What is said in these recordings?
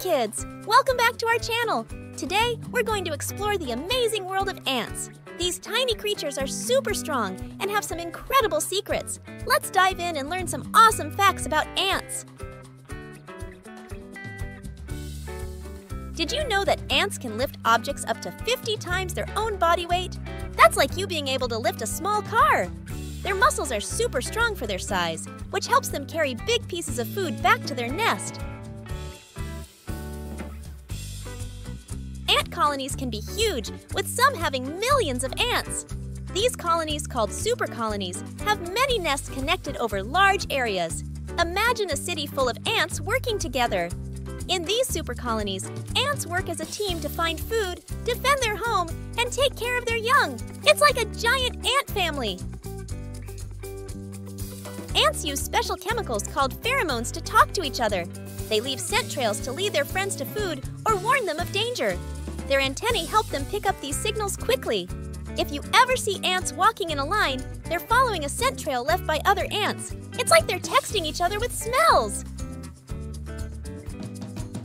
kids! Welcome back to our channel! Today, we're going to explore the amazing world of ants. These tiny creatures are super strong and have some incredible secrets. Let's dive in and learn some awesome facts about ants. Did you know that ants can lift objects up to 50 times their own body weight? That's like you being able to lift a small car. Their muscles are super strong for their size, which helps them carry big pieces of food back to their nest. Colonies can be huge, with some having millions of ants. These colonies, called super colonies, have many nests connected over large areas. Imagine a city full of ants working together. In these super colonies, ants work as a team to find food, defend their home, and take care of their young. It's like a giant ant family. Ants use special chemicals called pheromones to talk to each other. They leave scent trails to lead their friends to food or warn them of danger. Their antennae help them pick up these signals quickly. If you ever see ants walking in a line, they're following a scent trail left by other ants. It's like they're texting each other with smells.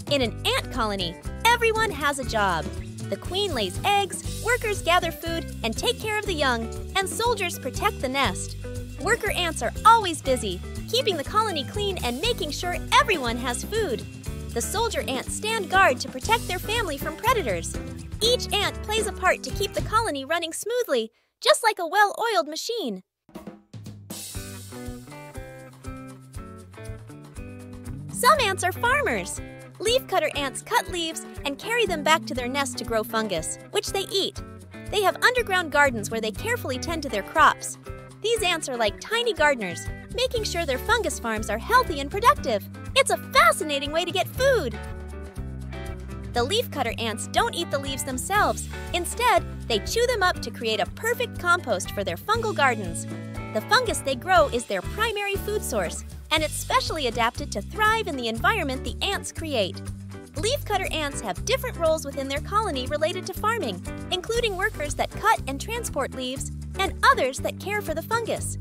In an ant colony, everyone has a job. The queen lays eggs, workers gather food and take care of the young, and soldiers protect the nest. Worker ants are always busy, keeping the colony clean and making sure everyone has food. The soldier ants stand guard to protect their family from predators. Each ant plays a part to keep the colony running smoothly, just like a well-oiled machine. Some ants are farmers. Leafcutter ants cut leaves and carry them back to their nest to grow fungus, which they eat. They have underground gardens where they carefully tend to their crops. These ants are like tiny gardeners, making sure their fungus farms are healthy and productive. It's a fascinating way to get food. The leafcutter ants don't eat the leaves themselves. Instead, they chew them up to create a perfect compost for their fungal gardens. The fungus they grow is their primary food source, and it's specially adapted to thrive in the environment the ants create. Leafcutter ants have different roles within their colony related to farming, including workers that cut and transport leaves and others that care for the fungus.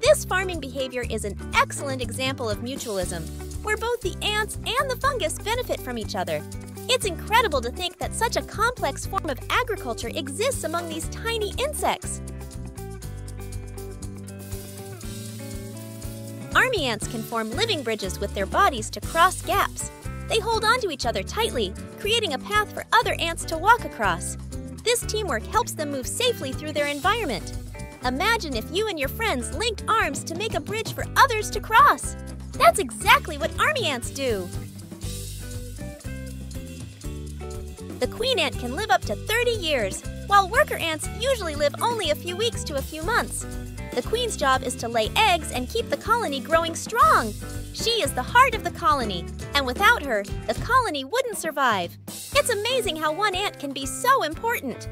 This farming behavior is an excellent example of mutualism, where both the ants and the fungus benefit from each other. It's incredible to think that such a complex form of agriculture exists among these tiny insects. Army ants can form living bridges with their bodies to cross gaps. They hold onto each other tightly, creating a path for other ants to walk across. This teamwork helps them move safely through their environment. Imagine if you and your friends linked arms to make a bridge for others to cross. That's exactly what army ants do. The queen ant can live up to 30 years, while worker ants usually live only a few weeks to a few months. The queen's job is to lay eggs and keep the colony growing strong. She is the heart of the colony, and without her, the colony wouldn't survive. It's amazing how one ant can be so important.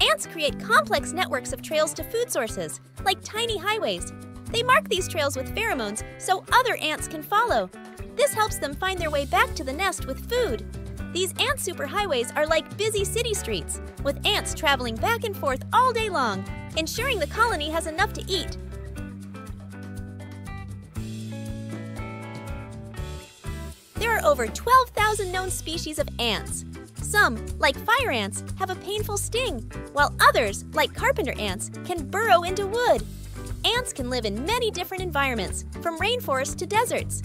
Ants create complex networks of trails to food sources, like tiny highways. They mark these trails with pheromones so other ants can follow. This helps them find their way back to the nest with food. These ant superhighways are like busy city streets, with ants traveling back and forth all day long, ensuring the colony has enough to eat There are over 12,000 known species of ants. Some, like fire ants, have a painful sting, while others, like carpenter ants, can burrow into wood. Ants can live in many different environments, from rainforests to deserts.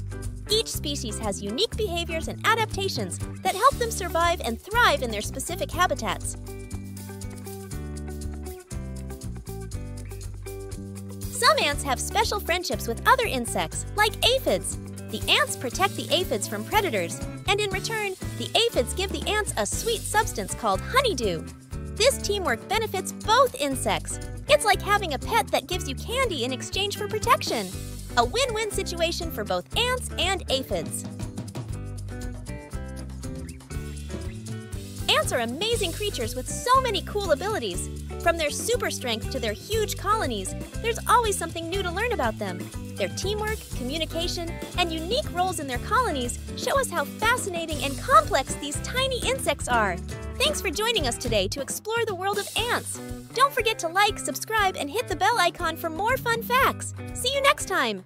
Each species has unique behaviors and adaptations that help them survive and thrive in their specific habitats. Some ants have special friendships with other insects, like aphids, the ants protect the aphids from predators, and in return, the aphids give the ants a sweet substance called honeydew. This teamwork benefits both insects. It's like having a pet that gives you candy in exchange for protection. A win-win situation for both ants and aphids. Ants are amazing creatures with so many cool abilities. From their super strength to their huge colonies, there's always something new to learn about them. Their teamwork, communication, and unique roles in their colonies show us how fascinating and complex these tiny insects are. Thanks for joining us today to explore the world of ants. Don't forget to like, subscribe, and hit the bell icon for more fun facts. See you next time!